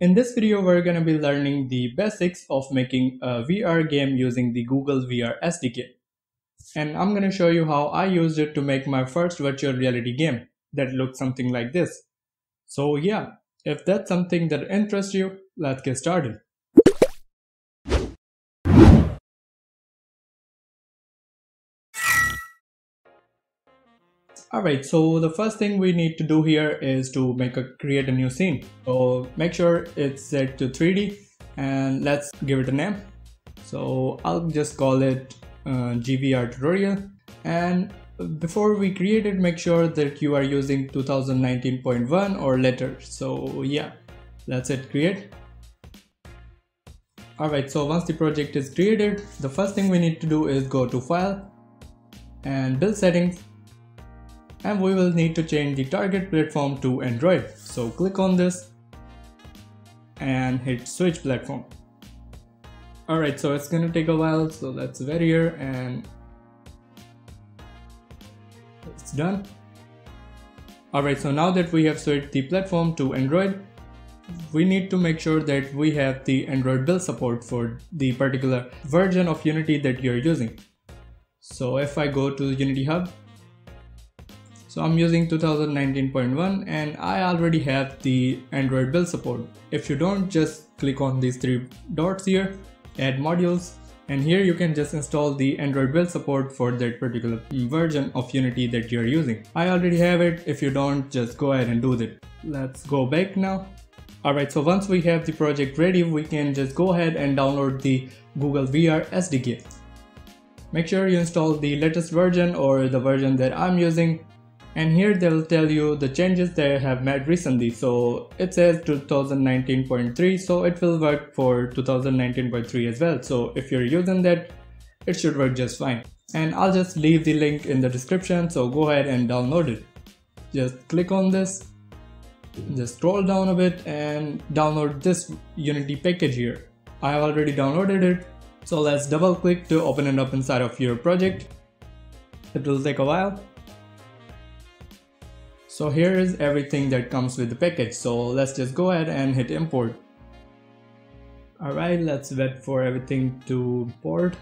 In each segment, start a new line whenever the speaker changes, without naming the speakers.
In this video, we're going to be learning the basics of making a VR game using the Google VR SDK. And I'm going to show you how I used it to make my first virtual reality game that looks something like this. So yeah, if that's something that interests you, let's get started. Alright, so the first thing we need to do here is to make a create a new scene. So make sure it's set to 3D and let's give it a name. So I'll just call it uh, GVR tutorial and before we create it make sure that you are using 2019.1 or later. So yeah, let's hit create. Alright, so once the project is created, the first thing we need to do is go to file and build settings and we will need to change the target platform to Android. So click on this and hit switch platform. Alright, so it's gonna take a while, so let's wait here and it's done. Alright, so now that we have switched the platform to Android, we need to make sure that we have the Android build support for the particular version of Unity that you're using. So if I go to Unity Hub so I'm using 2019.1 and I already have the Android build support. If you don't, just click on these three dots here, add modules, and here you can just install the Android build support for that particular version of Unity that you're using. I already have it, if you don't, just go ahead and do that. Let's go back now. Alright, so once we have the project ready, we can just go ahead and download the Google VR SDK. Make sure you install the latest version or the version that I'm using and here they'll tell you the changes they have made recently. So it says 2019.3 so it will work for 2019.3 as well. So if you're using that it should work just fine. And I'll just leave the link in the description so go ahead and download it. Just click on this just scroll down a bit and download this unity package here. I have already downloaded it so let's double click to open it up inside of your project. It will take a while so here is everything that comes with the package. So let's just go ahead and hit import. Alright, let's wait for everything to import.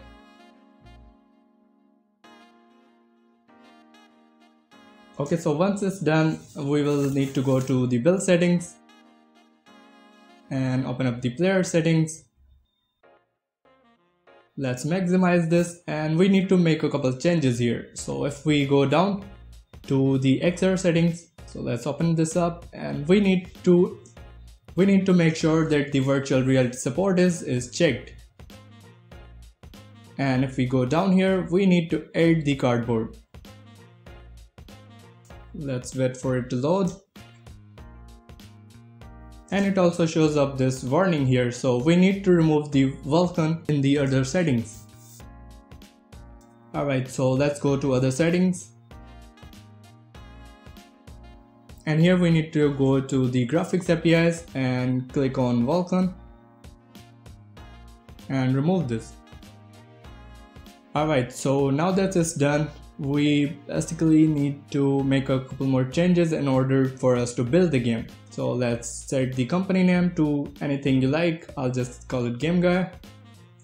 Okay, so once it's done, we will need to go to the build settings and open up the player settings. Let's maximize this and we need to make a couple changes here. So if we go down to the XR settings. So let's open this up and we need to we need to make sure that the virtual reality support is, is checked. And if we go down here, we need to add the cardboard. Let's wait for it to load. And it also shows up this warning here, so we need to remove the Vulkan in the other settings. Alright, so let's go to other settings and here we need to go to the graphics APIs and click on Vulkan and remove this. Alright, so now that it's done, we basically need to make a couple more changes in order for us to build the game. So let's set the company name to anything you like, I'll just call it Game Guy.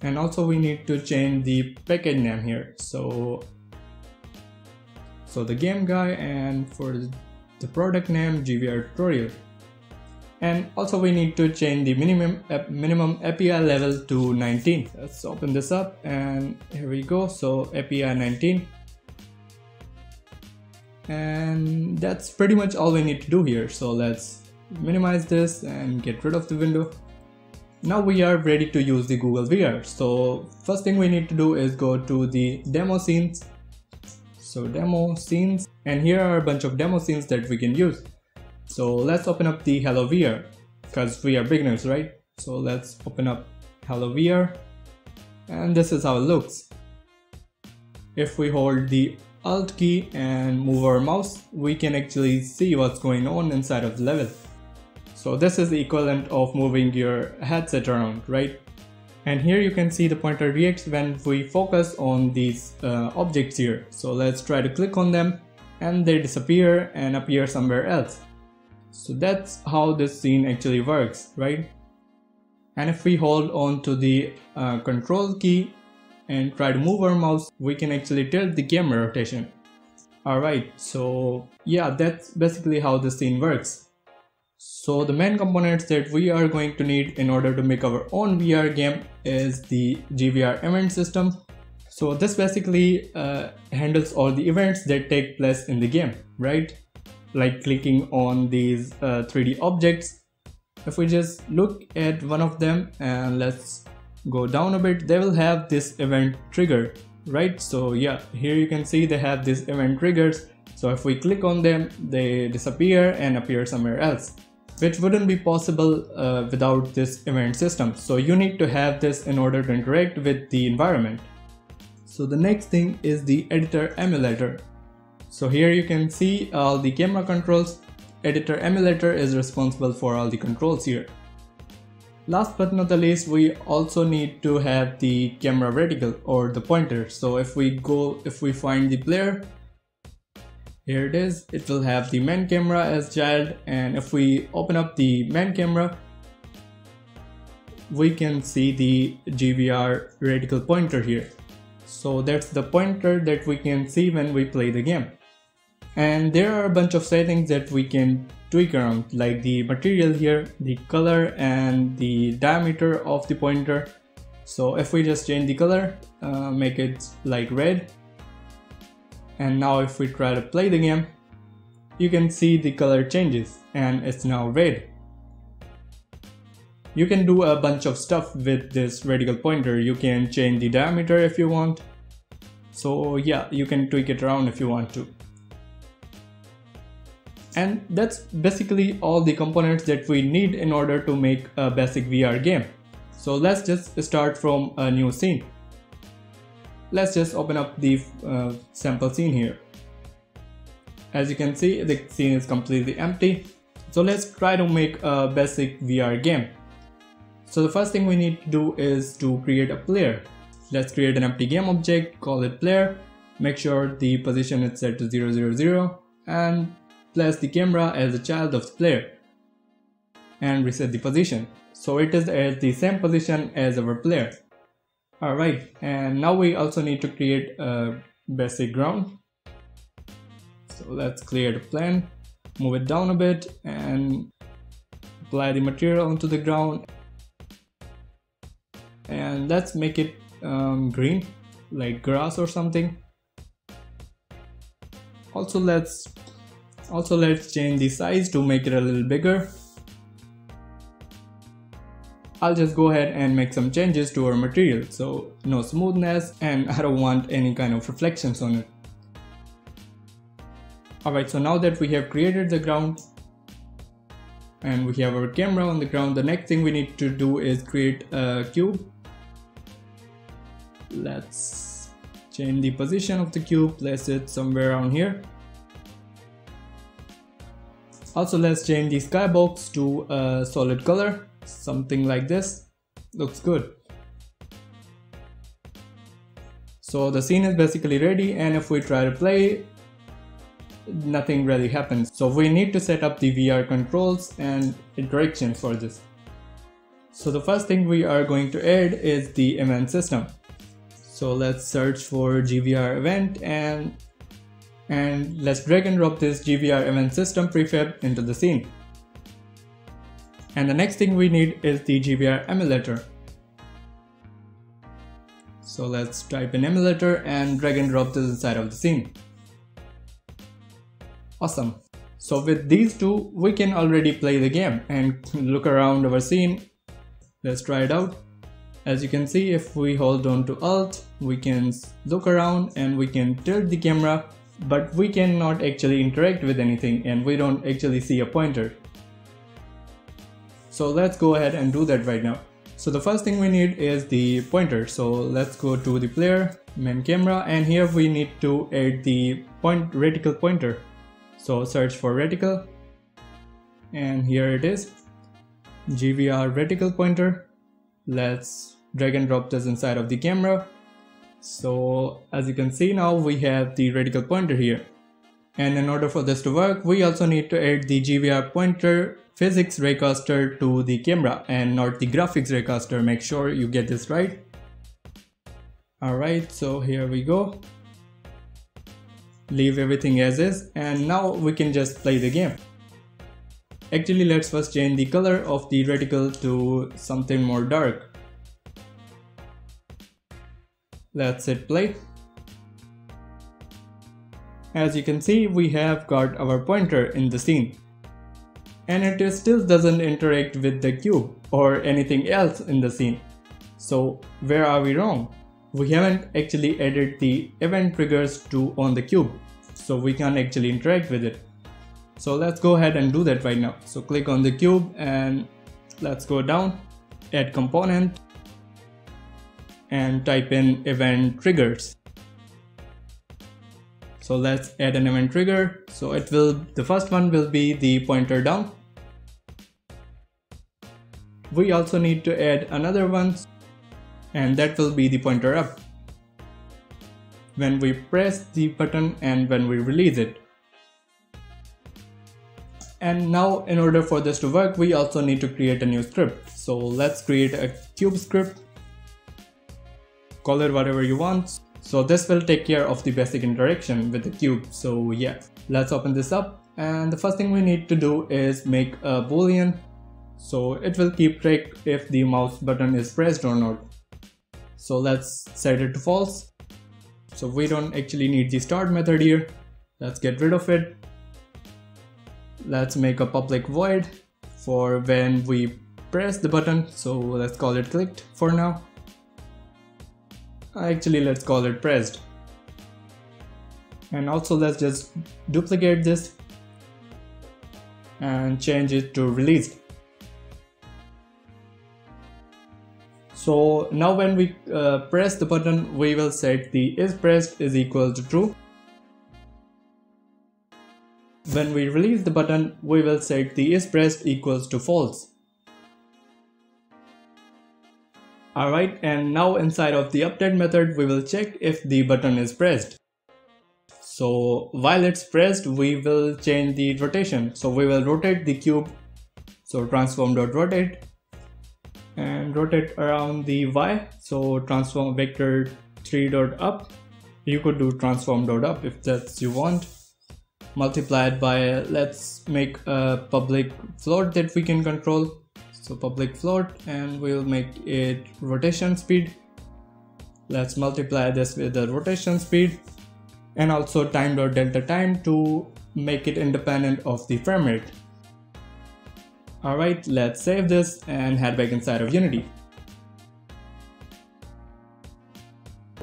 And also we need to change the package name here. So, so the Game Guy and for the product name GVR tutorial. And also we need to change the minimum minimum API level to 19. Let's open this up and here we go. So API 19. And that's pretty much all we need to do here. So let's minimize this and get rid of the window. Now we are ready to use the Google VR. So first thing we need to do is go to the demo scenes so demo scenes and here are a bunch of demo scenes that we can use. So let's open up the Hello VR because we are beginners, right? So let's open up Hello VR and this is how it looks. If we hold the Alt key and move our mouse, we can actually see what's going on inside of the level. So this is the equivalent of moving your headset around, right? And here you can see the pointer reacts when we focus on these uh, objects here. So let's try to click on them and they disappear and appear somewhere else. So that's how this scene actually works right? And if we hold on to the uh, control key and try to move our mouse we can actually tilt the camera rotation. Alright so yeah that's basically how the scene works so the main components that we are going to need in order to make our own VR game is the GVR event system. So this basically uh, handles all the events that take place in the game right? Like clicking on these uh, 3D objects. If we just look at one of them and let's go down a bit they will have this event trigger right? So yeah here you can see they have these event triggers. So if we click on them they disappear and appear somewhere else which wouldn't be possible uh, without this event system so you need to have this in order to interact with the environment so the next thing is the editor emulator so here you can see all the camera controls editor emulator is responsible for all the controls here. Last but not the least, we also need to have the camera reticle or the pointer. So if we go, if we find the player, here it is, it will have the main camera as child and if we open up the main camera, we can see the GVR reticle pointer here. So that's the pointer that we can see when we play the game. And there are a bunch of settings that we can tweak around like the material here the color and the diameter of the pointer. So if we just change the color uh, make it like red and now if we try to play the game you can see the color changes and it's now red you can do a bunch of stuff with this reticle pointer you can change the diameter if you want so yeah you can tweak it around if you want to and that's basically all the components that we need in order to make a basic VR game. So let's just start from a new scene. Let's just open up the uh, sample scene here. As you can see, the scene is completely empty. So let's try to make a basic VR game. So the first thing we need to do is to create a player. Let's create an empty game object, call it player, make sure the position is set to 000 and place the camera as a child of the player and reset the position so it is at the same position as our player alright and now we also need to create a basic ground. So let's clear the plane move it down a bit and apply the material onto the ground. And let's make it um, green like grass or something. Also let's also let's change the size to make it a little bigger. I'll just go ahead and make some changes to our material so no smoothness and I don't want any kind of reflections on it. Alright so now that we have created the ground and we have our camera on the ground the next thing we need to do is create a cube. Let's change the position of the cube, place it somewhere around here also let's change the skybox to a solid color, something like this. Looks good. So the scene is basically ready and if we try to play, nothing really happens. So we need to set up the VR controls and interactions for this. So the first thing we are going to add is the event system. So let's search for GVR event and and let's drag and drop this GVR event system prefab into the scene. And the next thing we need is the GVR emulator. So let's type in emulator and drag and drop this inside of the scene. Awesome. So with these two, we can already play the game and look around our scene. Let's try it out. As you can see, if we hold on to Alt, we can look around and we can tilt the camera but we cannot actually interact with anything and we don't actually see a pointer. So let's go ahead and do that right now. So the first thing we need is the pointer. So let's go to the player, main camera, and here we need to add the point reticle pointer. So search for reticle, and here it is, GVR reticle pointer. Let's drag and drop this inside of the camera so as you can see now we have the reticle pointer here And in order for this to work, we also need to add the GVR pointer physics raycaster to the camera and not the graphics raycaster. Make sure you get this right. Alright, so here we go. Leave everything as is and now we can just play the game. Actually, let's first change the color of the reticle to something more dark. Let's hit play. As you can see, we have got our pointer in the scene. And it still doesn't interact with the cube or anything else in the scene. So where are we wrong? We haven't actually added the event triggers to on the cube. So we can't actually interact with it. So let's go ahead and do that right now. So click on the cube and let's go down, add component and type in event triggers. So let's add an event trigger. So it will, the first one will be the pointer down. We also need to add another one and that will be the pointer up when we press the button and when we release it. And now in order for this to work, we also need to create a new script. So let's create a cube script. Call it whatever you want. So this will take care of the basic interaction with the cube. So yeah, let's open this up. And the first thing we need to do is make a boolean. So it will keep track if the mouse button is pressed or not. So let's set it to false. So we don't actually need the start method here. Let's get rid of it. Let's make a public void for when we press the button. So let's call it clicked for now. Actually, let's call it pressed. And also let's just duplicate this and change it to released. So now when we uh, press the button, we will set the is pressed is equal to true. When we release the button, we will set the is pressed equals to false. Alright, and now inside of the update method, we will check if the button is pressed. So while it's pressed, we will change the rotation. So we will rotate the cube. So transform.rotate and rotate around the y so transform vector 3 dot up you could do transform dot up if that's you want multiply it by let's make a public float that we can control so public float and we'll make it rotation speed let's multiply this with the rotation speed and also time dot delta time to make it independent of the frame rate Alright, let's save this and head back inside of Unity.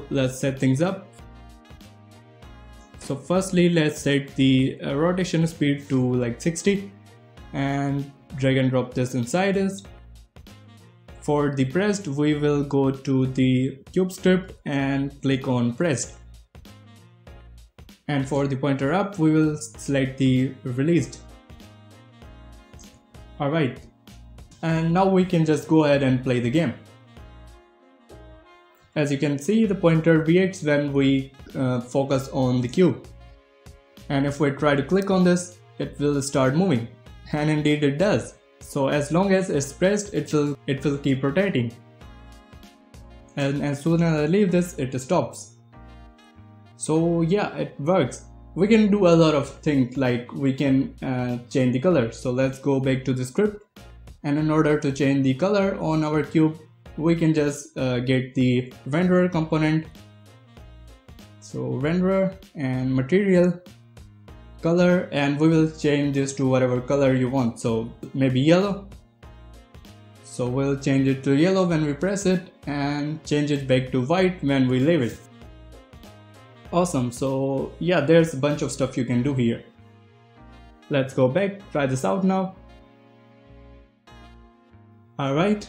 Let's set things up. So firstly, let's set the rotation speed to like 60 and drag and drop this inside us. For the pressed, we will go to the cube script and click on pressed. And for the pointer up, we will select the released. Alright, and now we can just go ahead and play the game. As you can see, the pointer reacts when we uh, focus on the cube. And if we try to click on this, it will start moving. And indeed it does. So as long as it's pressed, it will, it will keep rotating. And as soon as I leave this, it stops. So yeah, it works we can do a lot of things like we can uh, change the color so let's go back to the script and in order to change the color on our cube we can just uh, get the renderer component so renderer and material color and we will change this to whatever color you want so maybe yellow so we'll change it to yellow when we press it and change it back to white when we leave it Awesome, so yeah, there's a bunch of stuff you can do here. Let's go back, try this out now. Alright.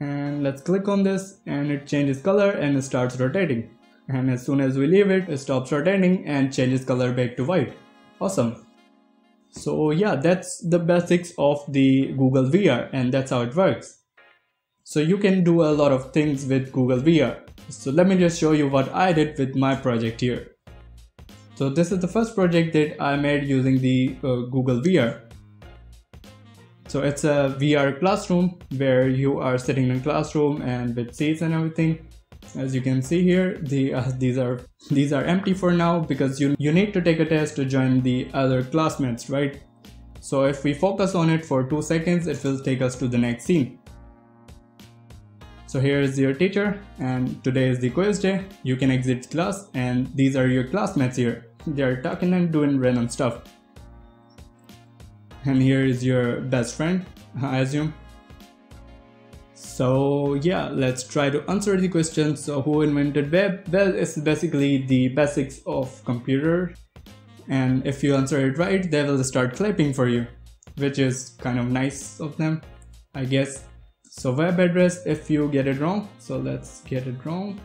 And let's click on this and it changes color and it starts rotating. And as soon as we leave it, it stops rotating and changes color back to white. Awesome. So yeah, that's the basics of the Google VR and that's how it works. So you can do a lot of things with Google VR. So let me just show you what I did with my project here. So this is the first project that I made using the uh, Google VR. So it's a VR classroom where you are sitting in a classroom and with seats and everything. As you can see here, the, uh, these are these are empty for now because you, you need to take a test to join the other classmates, right? So if we focus on it for 2 seconds, it will take us to the next scene. So here is your teacher and today is the quiz day. You can exit class and these are your classmates here. They are talking and doing random stuff. And here is your best friend, I assume. So yeah, let's try to answer the question. So who invented web? Well, it's basically the basics of computer. And if you answer it right, they will start clapping for you, which is kind of nice of them, I guess. So web address if you get it wrong. So let's get it wrong.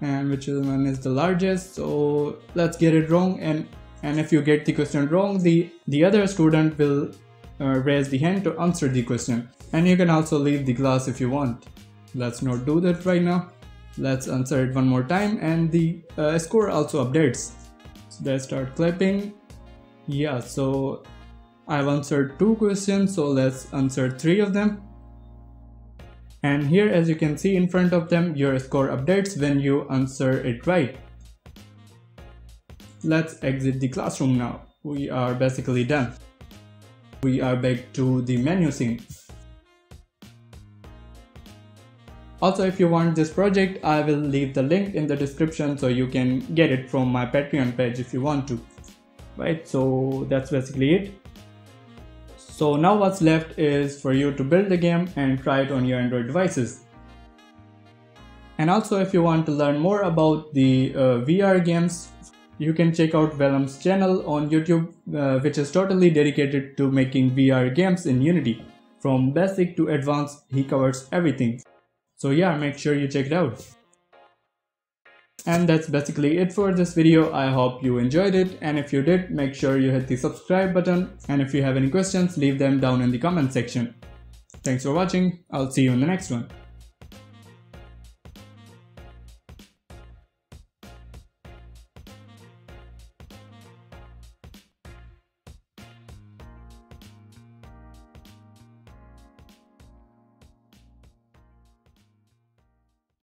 And which one is the largest? So let's get it wrong and and if you get the question wrong, the, the other student will uh, raise the hand to answer the question. And you can also leave the class if you want. Let's not do that right now. Let's answer it one more time and the uh, score also updates. So let's start clapping. Yeah, so I've answered two questions, so let's answer three of them. And here as you can see in front of them, your score updates when you answer it right. Let's exit the classroom now. We are basically done. We are back to the menu scene. Also, if you want this project, I will leave the link in the description so you can get it from my Patreon page if you want to. Right, so that's basically it. So now what's left is for you to build the game and try it on your Android devices. And also if you want to learn more about the uh, VR games, you can check out Valem's channel on YouTube uh, which is totally dedicated to making VR games in Unity. From basic to advanced, he covers everything. So yeah, make sure you check it out. And that's basically it for this video. I hope you enjoyed it and if you did, make sure you hit the subscribe button and if you have any questions, leave them down in the comment section. Thanks for watching. I'll see you in the next one.